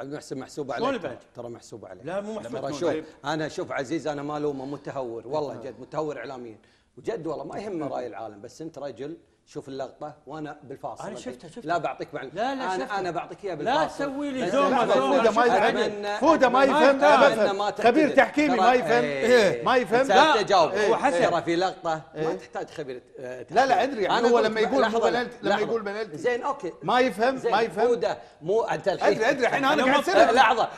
المحسن محسوب عليك. البلد؟ ترى محسوب عليك. لا مو محسوب. ترى شوف أنا شوف عزيز أنا ما لومه متهور والله جد متهور اعلاميا. وجد والله ما يهمه رأي العالم بس أنت رجل شوف اللقطة وأنا بالفاصل أنا الحين. شفتها- شفتها. لا بعطيك معلومه لا، لا، أنا شفتها. أنا بعطيك اياها لا بالفاصل تسوي لي زومة. فودة ما. يفهم فودة ما يفهم. ما خبير. تحكيمي ترى- ما يفهم. إيه. ما يفهم. لا. جاوب إيه. وحسن. ترى في لقطة ما إيه. تحتاج خبير لا، لا،. أدري، يعني أنا هو لما يقول بنالتي- لما. يقول بنالتي. زين أوكي ما يفهم ما يفهم فودة مو أنت الحين أدري أدري الحين أنا قاعد أسألك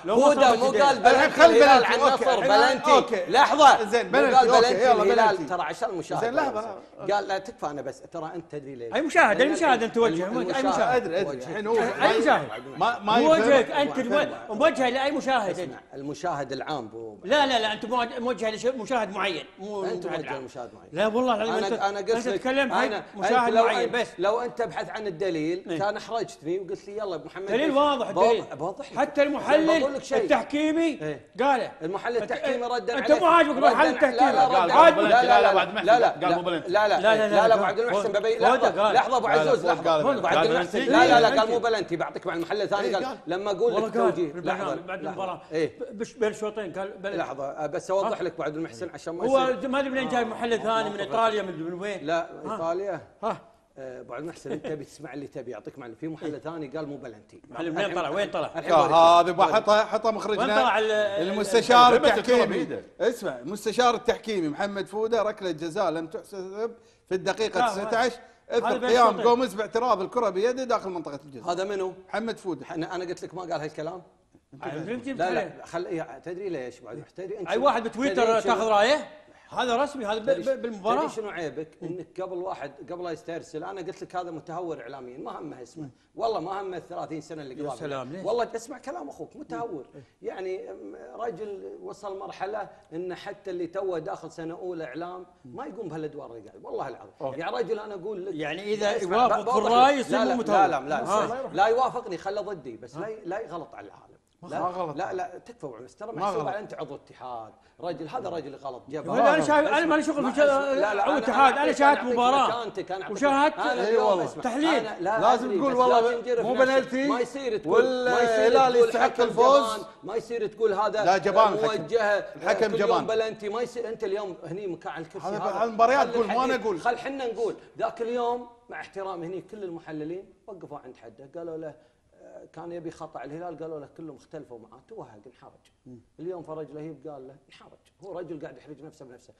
هودا صارت مو. قال خل الهلال بلنتي، عن. نصر بلنتي أوكي. لحظة زين، بلنتي، قال بلنتي يلا الهلال. ترى عشان المشاهد زين، لحظة، قال لا تكفى أنا بس ترى انت تدري ليش أي مشاهد، لأن مشاهد أنت توجه، المشاهد مشاهد. ادري ادري الحين هو اي مشاهد ما ما مو يفهم وجهك ما انت موجه لاي مشاهد المشاهد العام بو لا لا لا انت موجه- لمشاهد معين مو انت موجه. لمشاهد معين لا والله العظيم انت أنا أنا انت أنا- حق أنت مشاهد معين بس لو انت ابحث عن الدليل إيه. كان احرجتني وقلت لي يلا محمد دليل واضح الدليل. حتى المحلل. التحكيمي إيه. قاله المحلل التحكيمي رد انت عليه مو عاجبك المحلل. التحكيمي لا لا رد قال عليه. مو لا بلنتي، لا لا، لا بعد محسن لا لا قال مو بلنتي. لا لا لا، لا، لا لا لا، ابو عبد المحسن فوده ببي قال. لحظه لحظه ابو عزوز قال- لحظه قال ابو بلنتي. عبد قال المحسن بلنتي. لا لا لا بلنتي. قال مو بلنتي بعطيك مع المحلل الثاني إيه، قال. لما أقول لك توجيه لحظة. بعد. المباراة. بين الشوطين قال بلد. لحظة. بس أوضح لك ابو عبد المحسن عشان ما هو ما أدري منين جاي محلل ثاني من إيطاليا من من وين؟ لا إيطاليا. ها؟ آه، أبو عبد المحسن أنت تبي تسمع اللي تبي يعطيك معلومه في محلل ثاني قال مو بلنتي. محلل منين طلع؟ وين طلع؟ آه،. هذا بحطها حطها وين مخرجنا. طلع ال- المستشار التحكيمي. اسمع المستشار التحكيمي محمد فودة ركلة جزاء لم تحسب في الدقيقة لا، 19 هذا اثر قيام. جوميز باعتراض الكرة بيده داخل منطقة الجزاء. هذا منو؟ محمد فودة. أنا أنا قلت لك ما قال هالكلام؟ لا. لا خل إيه، تدري ليش بعد تدري أنت أي واحد بتويتر تاخذ رأيه؟ هذا رسمي هذا بالمباراة شنو عيبك؟ إنك قبل واحد قبل لا يسترسل أنا قلت لك هذا متهور اعلاميا ما همه اسمه والله ما همه ال 30 سنة اللي قبل سلام، ليش؟ والله اسمع كلام أخوك متهور يعني أم، رجل وصل مرحلة إن حتى اللي توه داخل سنة أولى إعلام ما يقوم بهالأدوار قاعد والله العظيم يا رجل أنا أقول لك يعني اسمع، يوافق في لك. يصير لا مو لا متهور. لا لا, لا, آه. لا يوافقني خله ضدي بس لا لا يغلط على العالم لا غلط. لا لا تكفى أبو عمس، ترى ما. على انت عضو اتحاد. رجل هذا رجل غلط. جاب أنا شايف أنا مالي شغل في عضو اتحاد. أنا شاهدت مباراة. وشاهدت؟ إي والله. تحليل. لازم تقول والله مو بنالتي. ما يصير تقول والهلال تقول يستحق الفوز. ما يصير تقول هذا لا، جبان الحكم. موجهه الحكم كل جبان. بلنتي. ما يصير أنت اليوم هني مكان على الكرسي هذا المباريات خلي قول، مو الحديث- أقول. خل حنا نقول. ذاك اليوم مع احترامي هني كل المحللين وقفوا عند حده. قالوا له كان يبي خطأ. الهلال قالوا له كلهم اختلفوا معاه. توهق انحرج. اليوم فرج لهيب قال له انحرج. هو رجل قاعد يحرج نفسه بنفسه.